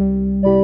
you